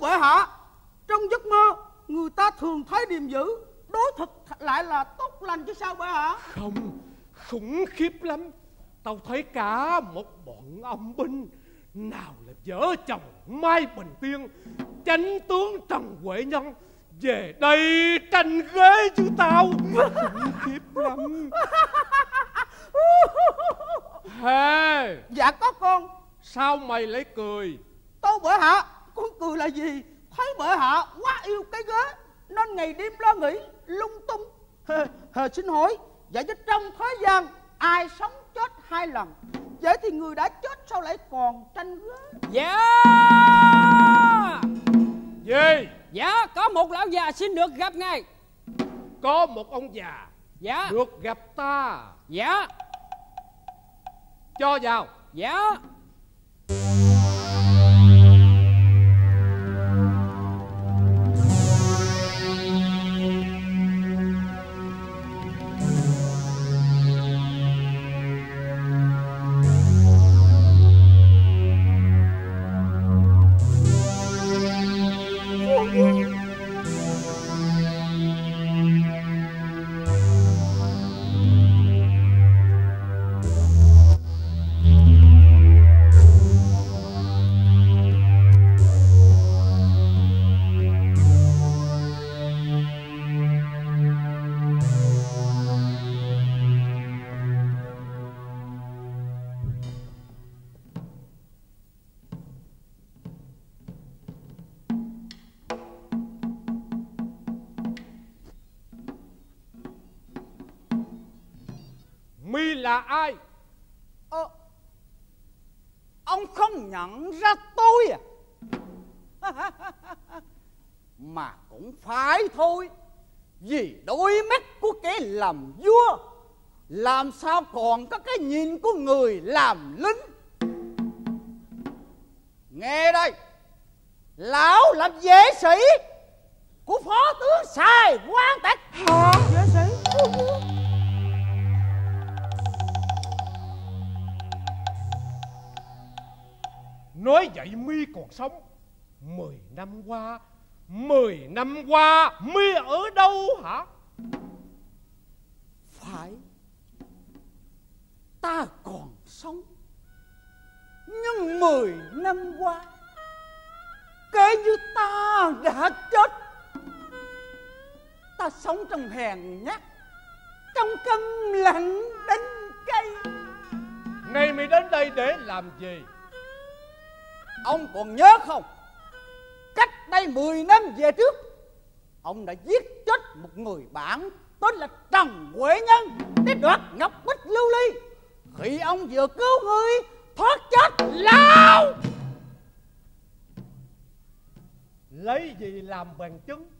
bệ hạ trong giấc mơ người ta thường thấy điềm dữ đối thực lại là tốt lành chứ sao bệ hạ không khủng khiếp lắm. Tao thấy cả một bọn âm binh nào là vợ chồng mai bình tiên chánh tướng trần huệ nhân về đây tranh ghế chứ tao. Khủng khiếp lắm. Hề! Dạ có con. Sao mày lấy cười? Tâu bệ hạ con cười là gì? Thấy bệ hạ quá yêu cái ghế nên ngày đêm lo nghĩ lung tung. Hề, hề xin hỏi vậy chứ trong thế gian ai sống chết hai lần? Vậy thì người đã chết sao lại còn tranh ghế? Dạ. Gì? Dạ có một lão già xin được gặp ngài. Có một ông già dạ. được gặp ta. Dạ. Cho vào. Dạ mi là ai? Ờ, ông không nhận ra tôi à? Mà cũng phải thôi vì đôi mắt của kẻ làm vua làm sao còn có cái nhìn của người làm lính? Nghe đây lão làm vệ sĩ của phó tướng sài quan tịch Nói vậy mi còn sống. Mười năm qua Mười năm qua mi ở đâu hả? Phải. Ta còn sống. Nhưng mười năm qua kể như ta đã chết. Ta sống trong hèn nhát trong câm lặng đinh cây Ngày mi đến đây để làm gì ông còn nhớ không? Cách đây mười năm về trước ông đã giết chết một người bạn tên là trần huệ nhân. Để đoạt ngọc bích lưu ly. Khi ông vừa cứu người thoát chết lao. Lấy gì làm bằng chứng?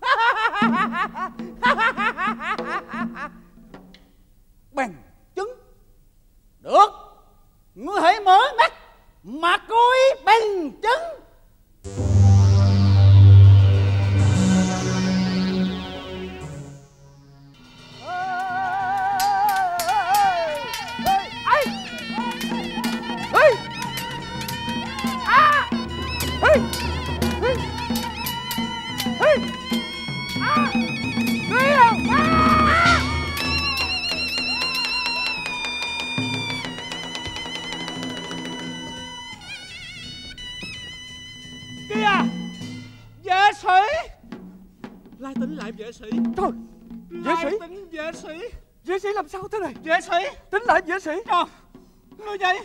Bằng chứng. Được. Ngươi hãy mở mắt mà coi bằng chứng vệ sĩ. Tính lại vệ sĩ. Trời, nói vậy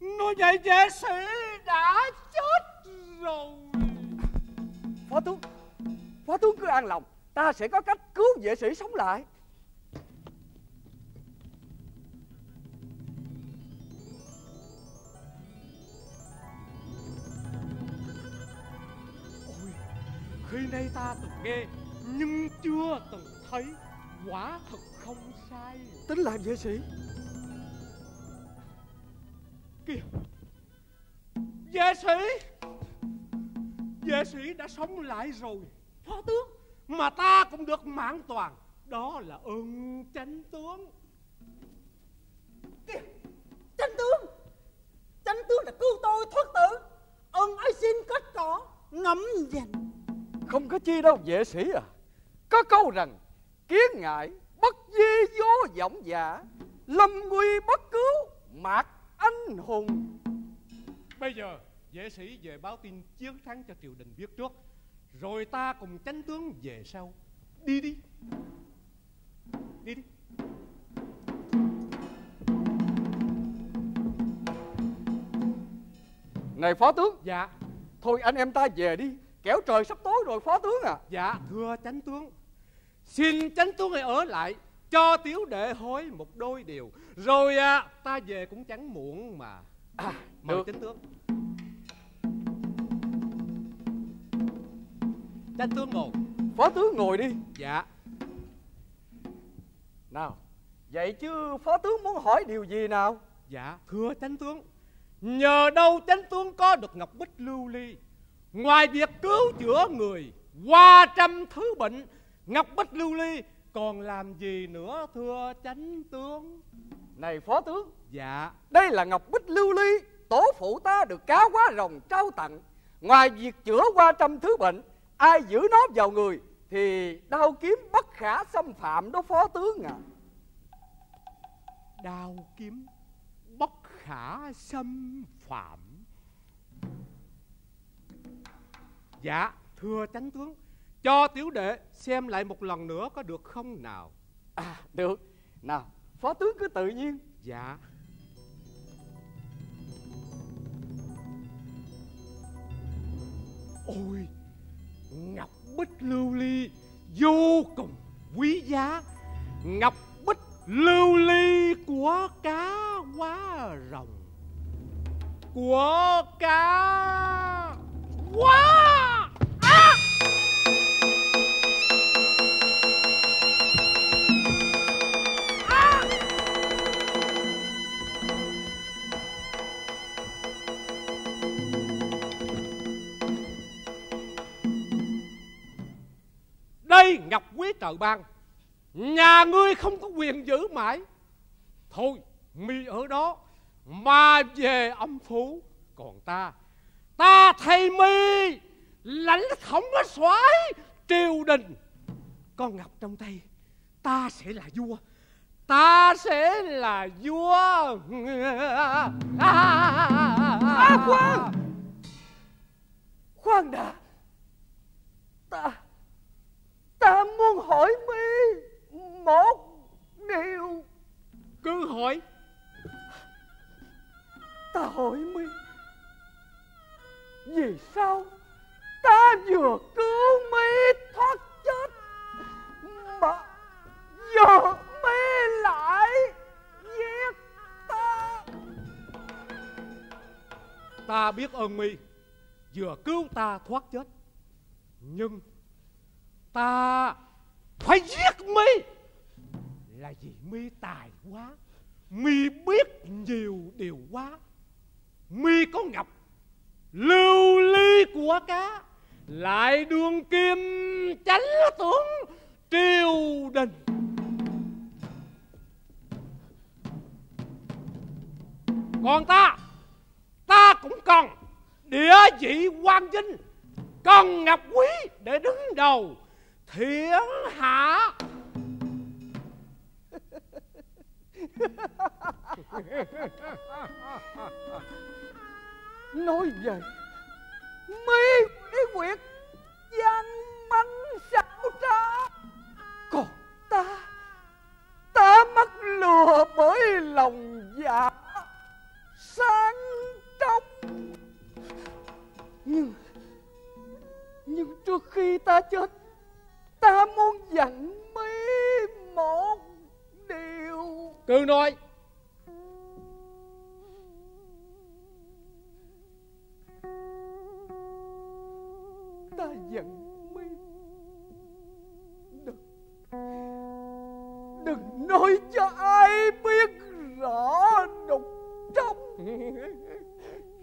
nói vậy vệ sĩ đã chết rồi. Phó tướng Phó tướng cứ an lòng. Ta sẽ có cách cứu vệ sĩ sống lại. Ôi khi nay ta từng nghe nhưng chưa từng thấy. Quả thật không sai Tính lại vệ sĩ kìa. Vệ sĩ! Vệ sĩ đã sống lại rồi. Phó tướng! Mà ta cũng được mạng toàn. Đó là ơn chánh tướng. Kìa, Chánh tướng! Chánh tướng đã cứu tôi thoát tử. Ơn ấy xin kết cỏ Ngẫm dành Không có chi đâu vệ sĩ à. Có câu rằng Kiến ngại vô vọng giả Lâm nguy bất cứu Mạc anh hùng. Bây giờ vệ sĩ về báo tin chiến thắng cho triều đình biết trước rồi ta cùng chánh tướng về sau. Đi đi. Đi đi. Này phó tướng. Dạ. Thôi anh em ta về đi Kẻo trời sắp tối rồi phó tướng à. Dạ thưa chánh tướng. Xin chánh tướng hãy ở lại Cho tiểu đệ hối một đôi điều. Rồi à, ta về cũng chẳng muộn mà. À Mời được. Chánh tướng. Chánh tướng ngồi Phó tướng ngồi đi. Dạ. Nào Vậy chứ phó tướng muốn hỏi điều gì nào? Dạ thưa chánh tướng. Nhờ đâu chánh tướng có được ngọc bích lưu ly? Ngoài việc cứu chữa người Qua trăm thứ bệnh Ngọc bích lưu ly còn làm gì nữa thưa chánh tướng? Này phó tướng. Dạ. Đây là ngọc bích lưu ly Tổ phụ ta được cá quá rồng trao tặng. Ngoài việc chữa qua trăm thứ bệnh Ai giữ nó vào người Thì đao kiếm bất khả xâm phạm đó phó tướng à. Đao kiếm bất khả xâm phạm. Dạ thưa chánh tướng cho tiểu đệ xem lại một lần nữa có được không nào? À được. Nào phó tướng cứ tự nhiên. Dạ. Ôi ngọc bích lưu ly vô cùng quý giá. Ngọc bích lưu ly của cá quá rồng. Của cá quá đây ngọc quý trợ ban nhà ngươi không có quyền giữ mãi. Thôi mi ở đó mà về âm phủ. Còn ta ta thay mi lãnh có xoáy, triều đình. Con ngọc trong tay ta sẽ là vua ta sẽ là vua. À khoan Khoan đã Ta Ta muốn hỏi mi Một điều. Cứ hỏi. Ta hỏi mi Vì sao Ta vừa cứu mi thoát chết Mà Giờ mi lại Giết ta? Ta biết ơn mi vừa cứu ta thoát chết nhưng ta phải giết mi là vì mi tài quá mi biết nhiều điều quá mi có ngọc, lưu ly của cá, lại đường kim chánh tướng triều đình. Còn ta ta cũng cần địa vị quan vinh cần ngọc quý để đứng đầu thiên hạ nói vậy mi đi quyệt gian manh xảo trá còn ta ta mắc lừa bởi lòng dạ sang trong. Nhưng nhưng trước khi ta chết ta muốn dặn mi một điều. Cứ nói ta giận mi đừng đừng nói cho ai biết rõ đục trong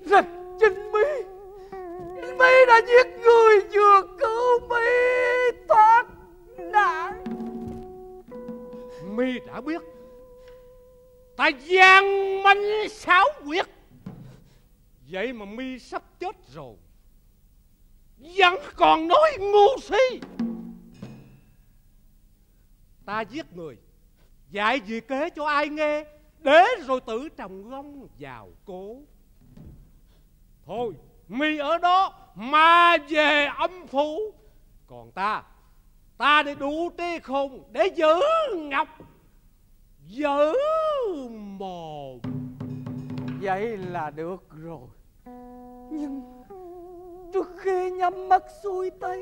rằng chính mi mi đã giết người vừa cứu mi mi đã biết. Ta gian manh xáo quyệt. Vậy mà mi sắp chết rồi. Vẫn còn nói ngu si. Ta giết người. Dạy gì kế cho ai nghe để rồi tự trồng gông vào cố. Thôi, mi ở đó mà về âm phủ. Còn ta ta đi đủ trí khôn để giữ ngọc giữ mồm Vậy là được rồi. Nhưng Trước khi nhắm mắt xuôi tay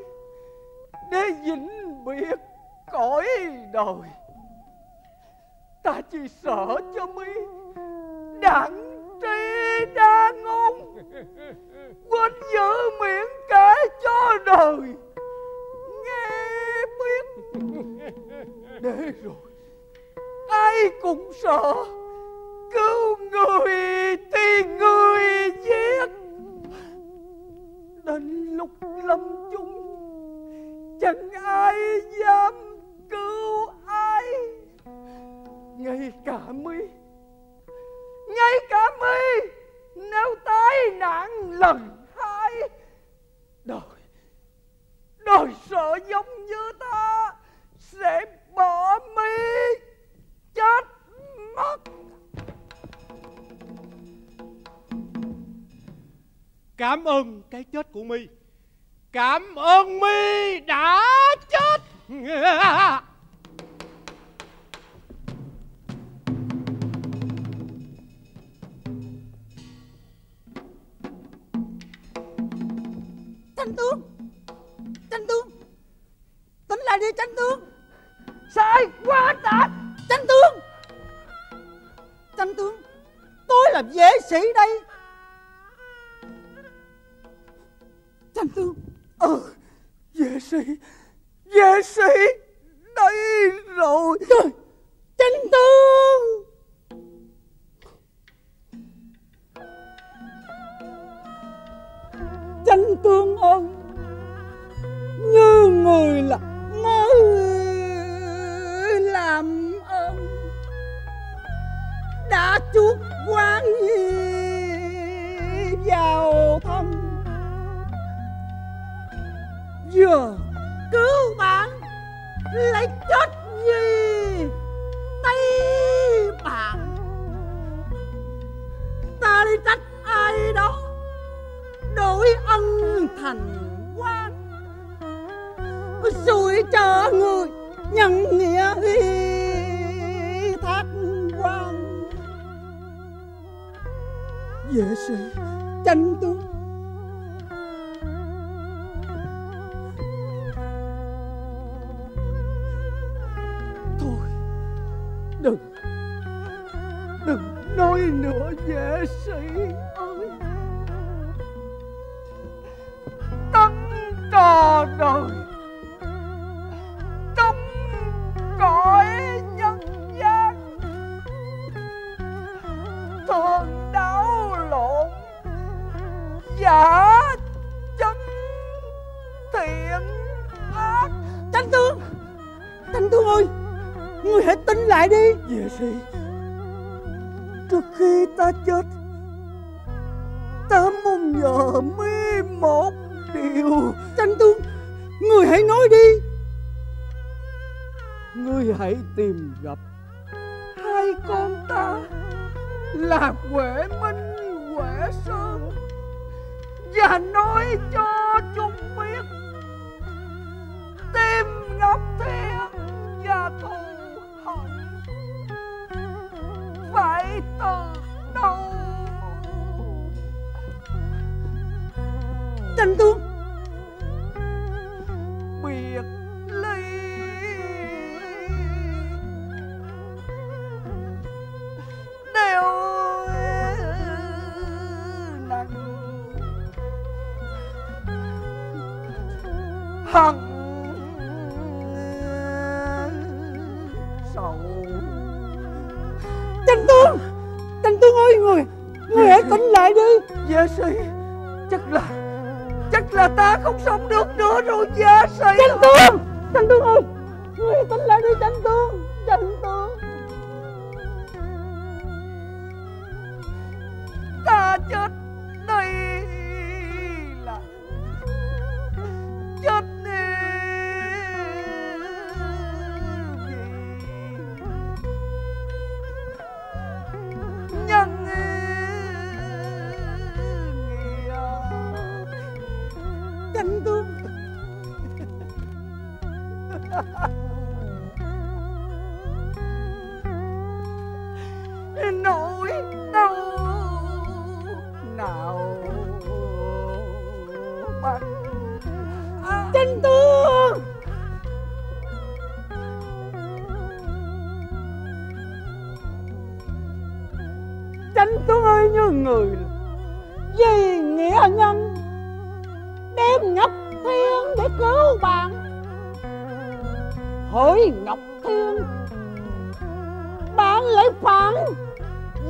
Để vĩnh biệt cõi đời, Ta chỉ sợ cho mi Đặng tri đa ngôn Quên giữ miệng kể cho đời, Nghe biết. Để rồi. Ai cũng sợ. Cứu người thì người giết. Đến lúc lâm chung, chẳng ai dám cứu ai. Ngay cả mi, ngay cả mi, nếu tái nạn lần hai, đời đời sợ giống như ta sẽ bỏ mi chết. Mất. Cảm ơn cái chết của mi cảm ơn mi đã chết. Tranh tướng. Tranh tướng. Tỉnh lại đi tranh tướng. Sai quá Tôi sĩ đây Tranh tướng ừ ờ, Dễ sĩ Dễ sĩ. Giờ cứu bạn, lại chết gì tay bạn. Ta đi trách ai đó, đổi ân thành quan. Xui cho người nhân nghĩa hy thác quan. Vệ sĩ tranh tướng thường đảo lộn. Giả chân thiện ác. Tranh tướng tranh tướng ơi người hãy tỉnh lại đi. Vệ sĩ Trước khi ta chết Ta muốn nhờ mi một điều. Tranh Tương Người hãy nói đi. Ngươi hãy tìm gặp Hai con ta là Huệ Minh, Huệ Sơn. Và nói cho chúng biết, Tim Ngọc Thiên Và thù hận Phải từ đâu Tranh tướng hận sầu. Tranh Tương Tranh Tương ơi người Người hãy tỉnh lại đi. Gia sĩ chắc là chắc là ta không sống được nữa rồi gia sĩ Tranh Tương Tranh Tương ơi người Vì nghĩa nhân, Đem Ngọc Thiên để cứu bạn. Hỡi Ngọc Thiên, Bạn lại phản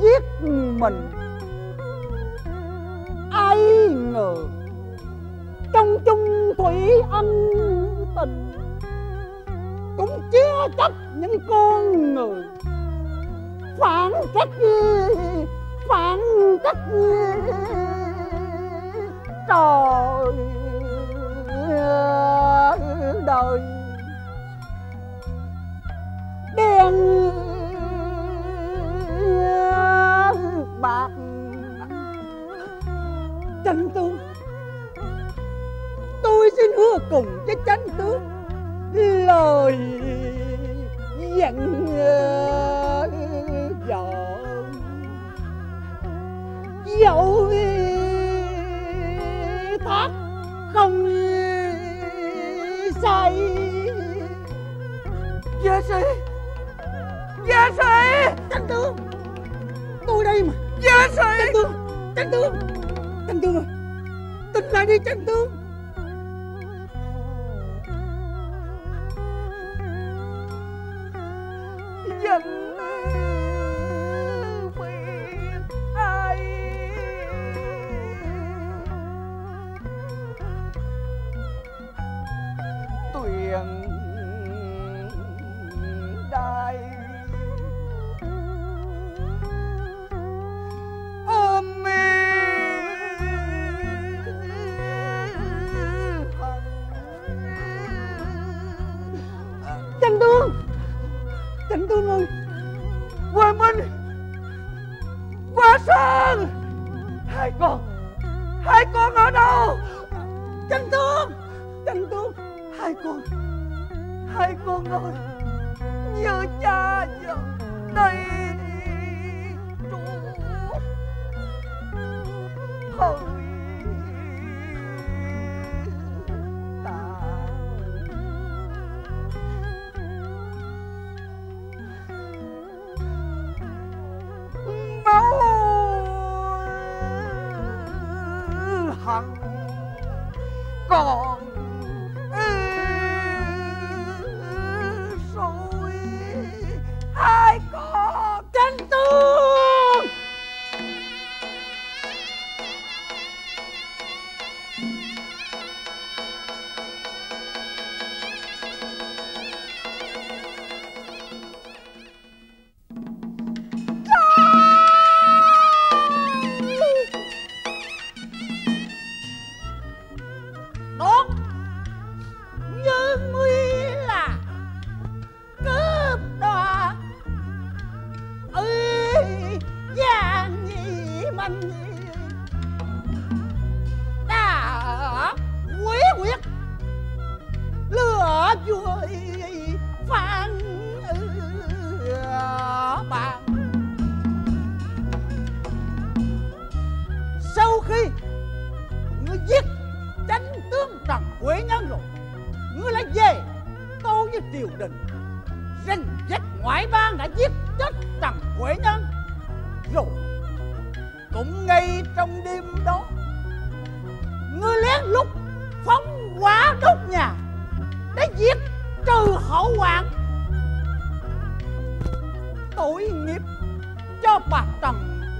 Giết mình. Ai ngờ, Trong chung thủy ân tình, Cũng chia chấp những con người phản cách phản cách trời đời. Đen bạc. Tranh tướng. Tôi xin hứa cùng với tranh tướng lời dặn. Dẫu thác không say. Gia sĩ gia sĩ tranh tướng tôi đây mà. Gia sĩ tranh tướng tranh tướng tranh tướng ơi. Tỉnh lại đi tranh tướng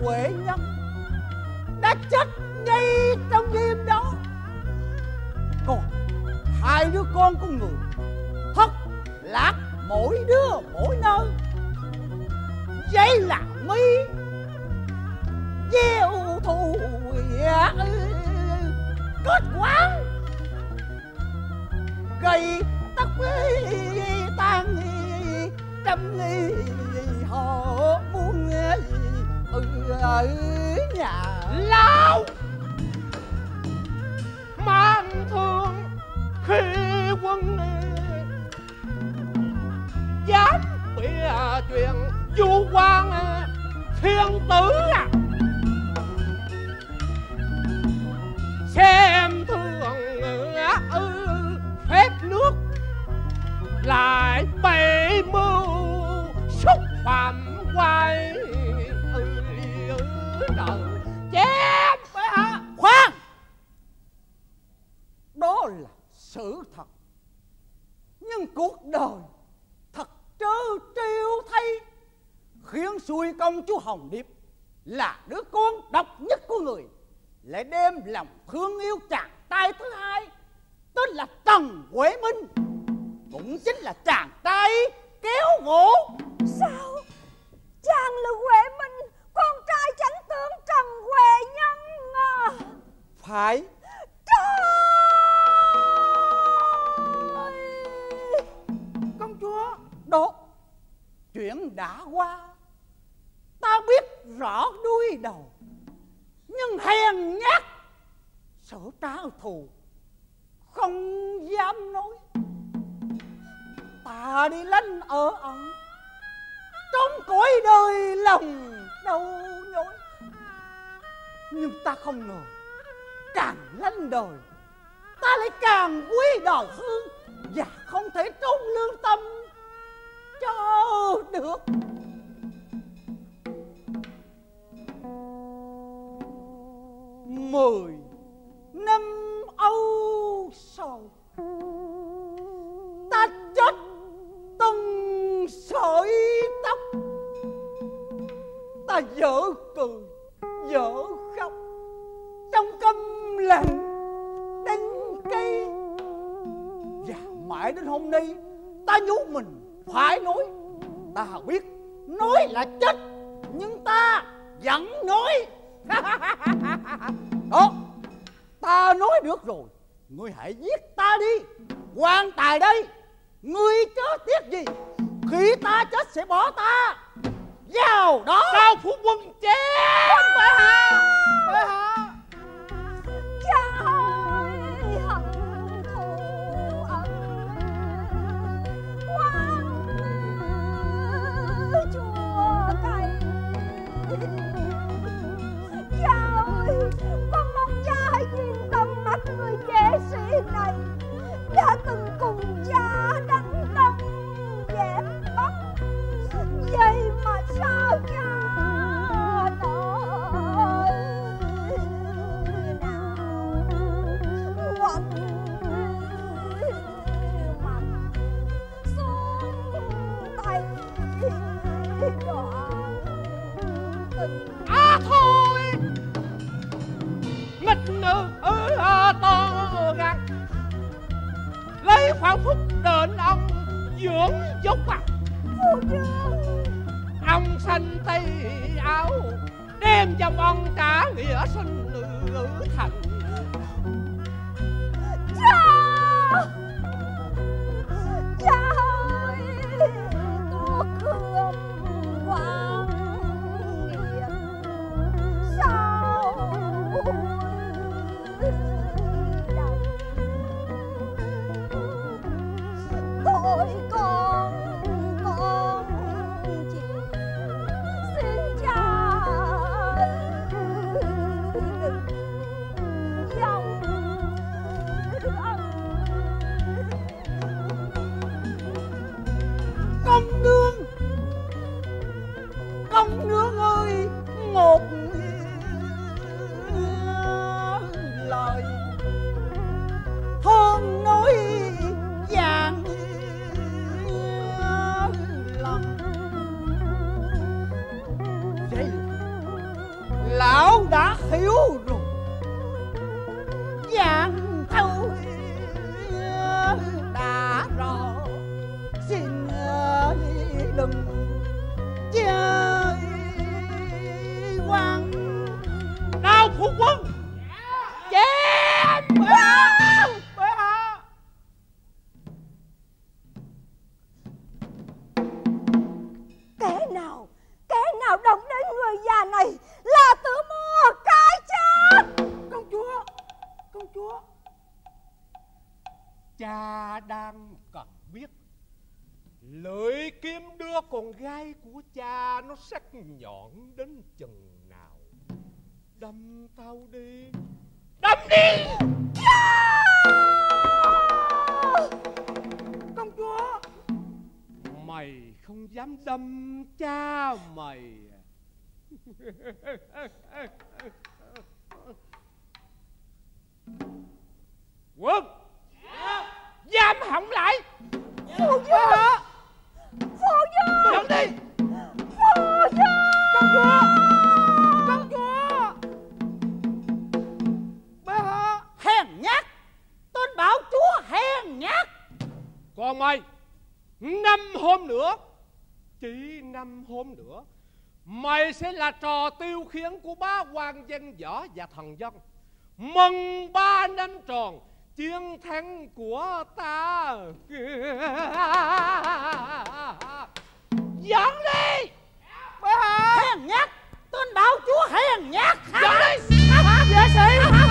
huệ nhân đã chết ngay trong đêm đó. Còn hai đứa con của người thất lạc mỗi đứa mỗi nơi. Vậy là mi gieo thù kết quả gây tắc tan, trăm họ ở nhà lão mang thương khi quân dám bịa chuyện du quan thiên tử à. Xem thường ư phép nước, lại bảy mưu đời thật trớ trêu thay khiến xuôi công chú hồng điệp là đứa con độc nhất của người lại đem lòng thương yêu chàng trai thứ hai tên là trần huệ minh cũng chính là chàng trai kéo gỗ Sao? Chàng là Huệ Minh Con trai chánh tướng Trần Huệ Nhân à? Phải. Trời chúa đó. Chuyện đã qua, ta biết rõ đuôi đầu, nhưng hèn nhát sợ trả thù, không dám nói. Ta đi lanh ở ẩn trong cõi đời lòng đau nhói. Nhưng ta không ngờ, càng lanh đời, ta lại càng quý đời hơn và không thể trốn lương tâm đâu được. Mười năm âu sầu, ta chết từng sợi tóc. Ta dở cười, dở khóc, trong câm lặng đinh cây và mãi đến hôm nay, ta nhốt mình phải nói ta biết nói là chết nhưng ta vẫn nói. Đó ta nói được rồi. Ngươi hãy giết ta đi. Quan tài đây ngươi chớ tiếc gì. Khi ta chết sẽ bỏ ta vào đó. Sao phu quân chém phải hả? Phải hả? Cha vệ này Đã từng cùng cha đánh đông dẹp bắt Vậy mà sao cha dưỡng dục à? Phu trương ông xanh tây áo đem cho ông trả nghĩa sinh năm hôm nữa Mày sẽ là trò tiêu khiển của ba quan dân võ và thần dân. Mừng ba năm tròn chiến thắng của ta Dẫn đi! Hèn nhát! Tên đạo chúa hèn nhát! Dẫn đi! Vệ sĩ!